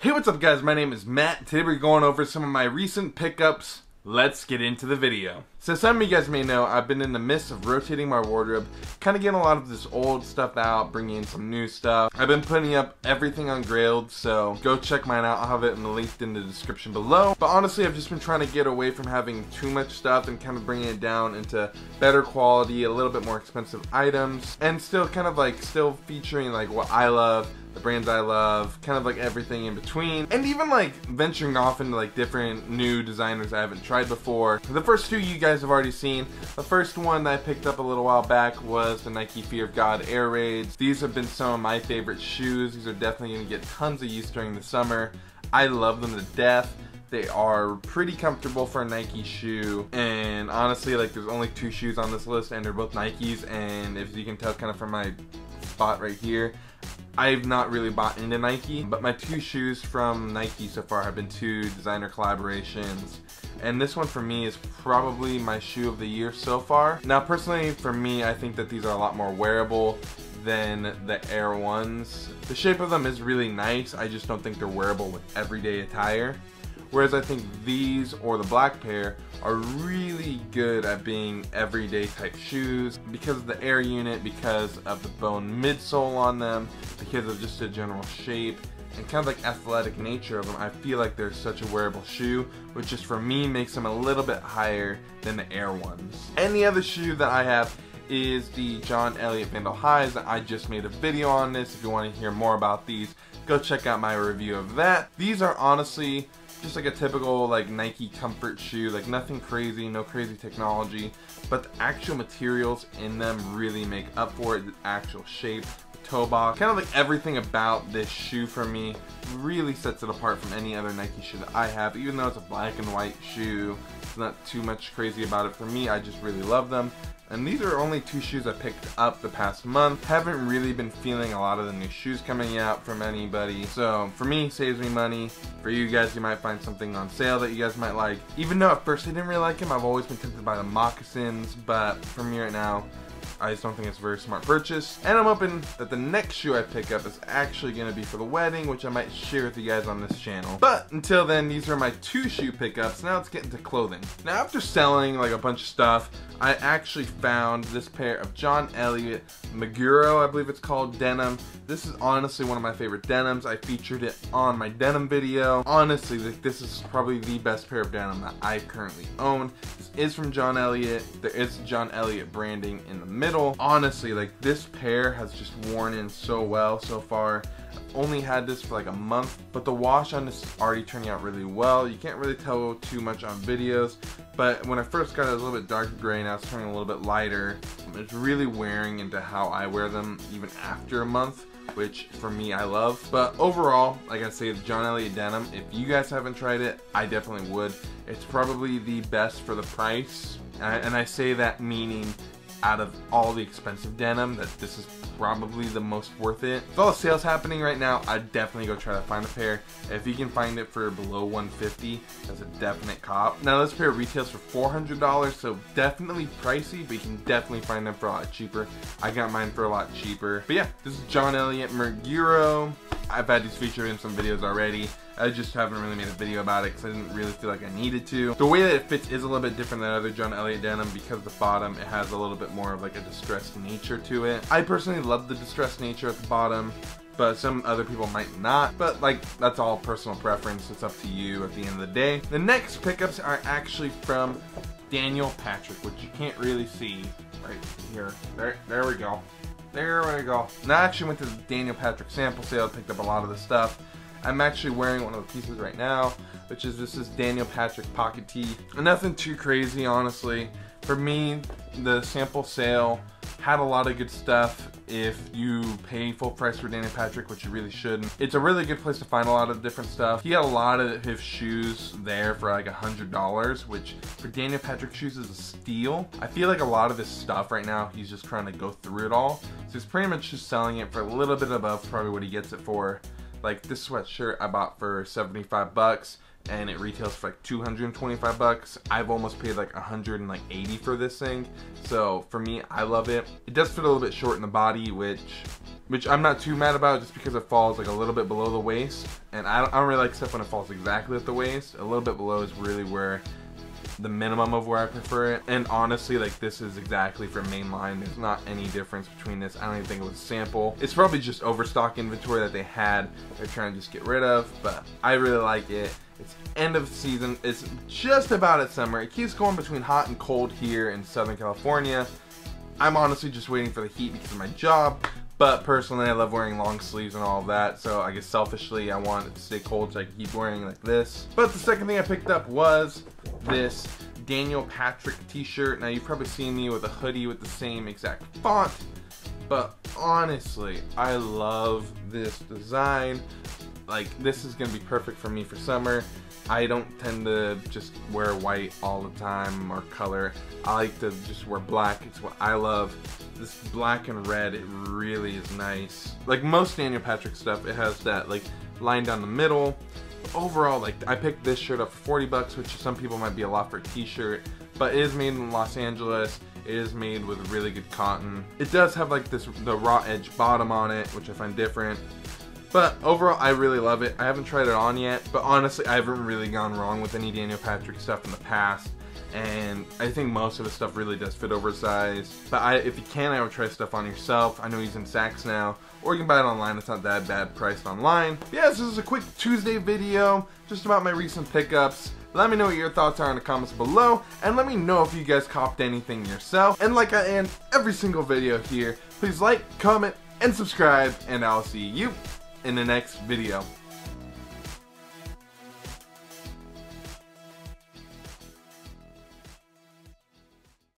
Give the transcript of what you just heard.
Hey, what's up guys? My name is Matt. Today we're going over some of my recent pickups. Let's get into the video. So some of you guys may know, I've been in the midst of rotating my wardrobe, kind of getting a lot of this old stuff out, bringing in some new stuff. I've been putting up everything on Grailed, so go check mine out. I'll have it in the linked in the description below. But honestly, I've just been trying to get away from having too much stuff and kind of bringing it down into better quality, a little bit more expensive items, and still kind of like still featuring like what I love, the brands I love, kind of like everything in between, and even like venturing off into like different new designers I haven't tried before. The first two you guys have already seen. The first one that I picked up a little while back was the Nike Fear of God Air Raids. These have been some of my favorite shoes. These are definitely to get tons of use during the summer. I love them to death. They are pretty comfortable for a Nike shoe. And honestly, like there's only two shoes on this list and they're both Nikes. And if you can tell kind of from my spot right here, I've not really bought into Nike, but my two shoes from Nike so far have been two designer collaborations. And this one for me is probably my shoe of the year so far. Now personally for me, I think that these are a lot more wearable than the Air ones. The shape of them is really nice, I just don't think they're wearable with everyday attire. Whereas I think these or the black pair are really good at being everyday type shoes because of the air unit, because of the bone midsole on them, because of just the general shape and kind of like athletic nature of them, I feel like they're such a wearable shoe, which just for me makes them a little bit higher than the Air ones. And the other shoe that I have is the John Elliott Vandal Highs. I just made a video on this. If you want to hear more about these, go check out my review of that. These are honestly just like a typical like Nike comfort shoe, like nothing crazy, no crazy technology, but the actual materials in them really make up for it, the actual shape, the toe box, kind of like everything about this shoe for me really sets it apart from any other Nike shoe that I have, even though it's a black and white shoe, it's not too much crazy about it for me, I just really love them. And these are only two shoes I picked up the past month. Haven't really been feeling a lot of the new shoes coming out from anybody. So for me, saves me money. For you guys, you might find something on sale that you guys might like. Even though at first I didn't really like them, I've always been tempted by the moccasins. But for me right now, I just don't think it's a very smart purchase. And I'm hoping that the next shoe I pick up is actually going to be for the wedding, which I might share with you guys on this channel. But until then, these are my two shoe pickups. Now let's get into clothing. Now after selling like a bunch of stuff, I actually found this pair of John Elliott Maguro, I believe it's called, denim. This is honestly one of my favorite denims. I featured it on my denim video. Honestly, this is probably the best pair of denim that I currently own. This is from John Elliott. There is John Elliott branding in the middle. Honestly, like this pair has just worn in so well so far only had this for like a month, but the wash on this is already turning out really well. You can't really tell too much on videos, but when I first got it, it was a little bit darker gray, now it's turning a little bit lighter. It's really wearing into how I wear them even after a month which for me I love. But overall, like I say, the John Elliott denim, if you guys haven't tried it, I definitely would. It's probably the best for the price, and I say that meaning out of all the expensive denim that this is probably the most worth it. With all the sales happening right now, I'd definitely go try to find a pair. If you can find it for below 150, that's a definite cop. Now this pair retails for $400, so definitely pricey, but you can definitely find them for a lot cheaper. I got mine for a lot cheaper. But yeah, this is John Elliott Maguro. I've had these featured in some videos already. I just haven't really made a video about it because I didn't really feel like I needed to. The way that it fits is a little bit different than other John Elliott denim because the bottom, it has a little bit more of like a distressed nature to it. I personally love the distressed nature at the bottom but some other people might not. But like, that's all personal preference. It's up to you at the end of the day. The next pickups are actually from Daniel Patrick, which you can't really see right here. There, there we go. There we go. Now I actually went to the Daniel Patrick sample sale, picked up a lot of the stuff. I'm actually wearing one of the pieces right now, which is this is Daniel Patrick pocket tee. Nothing too crazy, honestly. For me, the sample sale had a lot of good stuff if you pay full price for Daniel Patrick, which you really shouldn't. It's a really good place to find a lot of different stuff. He had a lot of his shoes there for like a $100, which for Daniel Patrick shoes is a steal. I feel like a lot of his stuff right now, he's just trying to go through it all. So he's pretty much just selling it for a little bit above probably what he gets it for. Like this sweatshirt I bought for 75 bucks and it retails for like 225 bucks. I've almost paid like 180 for this thing. So for me, I love it. It does fit a little bit short in the body, which which I'm not too mad about just because it falls like a little bit below the waist. And I don't, I don't really like stuff when it falls exactly at the waist. A little bit below is really where the minimum of where I prefer it. And honestly, like this is exactly for mainline. There's not any difference between this. I don't even think it was a sample. It's probably just overstock inventory that they had. They're trying to just get rid of, but I really like it. It's end of season. It's just about at summer. It keeps going between hot and cold here in Southern California. I'm honestly just waiting for the heat because of my job. But personally, I love wearing long sleeves and all of that. So I guess selfishly, I want it to stay cold so I can keep wearing like this. But the second thing I picked up was this Daniel Patrick t-shirt. Now you've probably seen me with a hoodie with the same exact font. But honestly, I love this design. Like this is gonna be perfect for me for summer. I don't tend to just wear white all the time or color. I like to just wear black. It's what I love. This black and red, it really is nice. Like most Daniel Patrick stuff, it has that like line down the middle. Overall, like I picked this shirt up for 40 bucks, which some people might be a lot for a t-shirt, but it is made in Los Angeles. It is made with really good cotton. It does have like this the raw edge bottom on it, which I find different. But overall, I really love it. I haven't tried it on yet, but honestly, I haven't really gone wrong with any Daniel Patrick stuff in the past. And I think most of his stuff really does fit oversized. But I, if you can, I would try stuff on yourself. I know he's in Saks now. Or you can buy it online. It's not that bad priced online. But yeah, this is a quick Tuesday video. Just about my recent pickups. Let me know what your thoughts are in the comments below, and let me know if you guys copped anything yourself. And like I end every single video here, please like, comment, and subscribe, and I'll see you in the next video.